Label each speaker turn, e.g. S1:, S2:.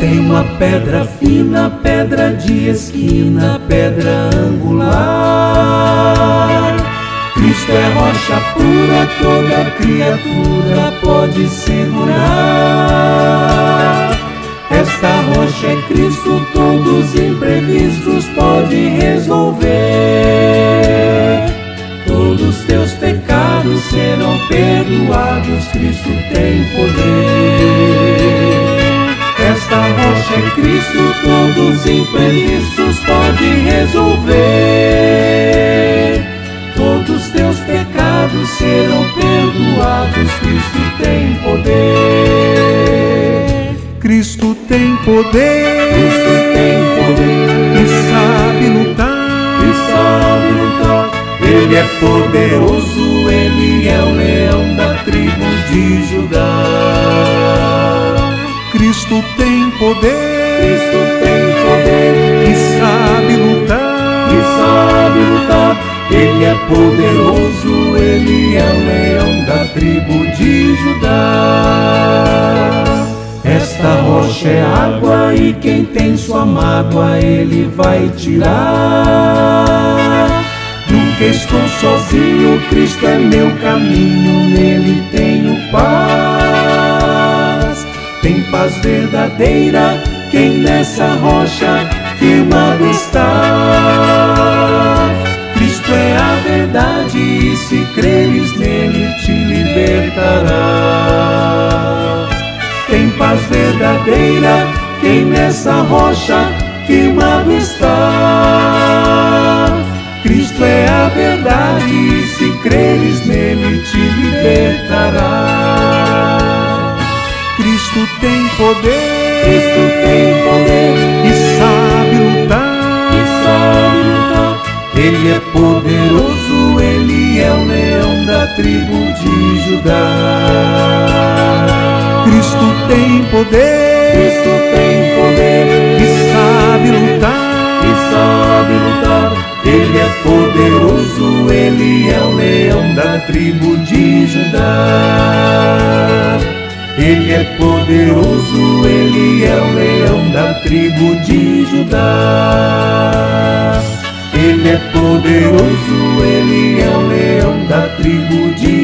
S1: tem uma pedra fina, pedra de esquina, pedra angular. Cristo é rocha pura, toda criatura pode segurar. Esta rocha é Cristo, todos imprevistos pode resolver. Todos teus Cristo, todos imprevistos pode resolver. Todos teus pecados serão perdoados, Cristo tem poder.
S2: Cristo tem poder,
S1: Cristo tem poder
S2: e sabe lutar,
S1: e sabe lutar. Ele é poderoso, Cristo tem poder
S2: e sabe lutar,
S1: e sabe lutar. Ele é poderoso, ele é o leão da tribo de Judá. Esta rocha é água e quem tem sua mágoa ele vai tirar. Nunca estou sozinho, Cristo é meu caminho, nele tenho paz. Tem paz verdadeira, quem nessa rocha firmado está. Cristo é a verdade e se creres nele te libertará. Tem paz verdadeira, quem nessa rocha firmado está. Cristo é a verdade e se creres nele te libertará.
S2: Cristo tem poder,
S1: Cristo tem poder
S2: e sabe lutar,
S1: e sabe lutar. Ele é poderoso, ele é o leão da tribo de Judá.
S2: Cristo tem poder,
S1: Cristo tem poder
S2: e sabe lutar,
S1: e sabe lutar. Ele é poderoso, ele é o leão da tribo de Judá. Ele é poderoso, ele é o leão da tribo de Judá. Ele é poderoso, ele é o leão da tribo de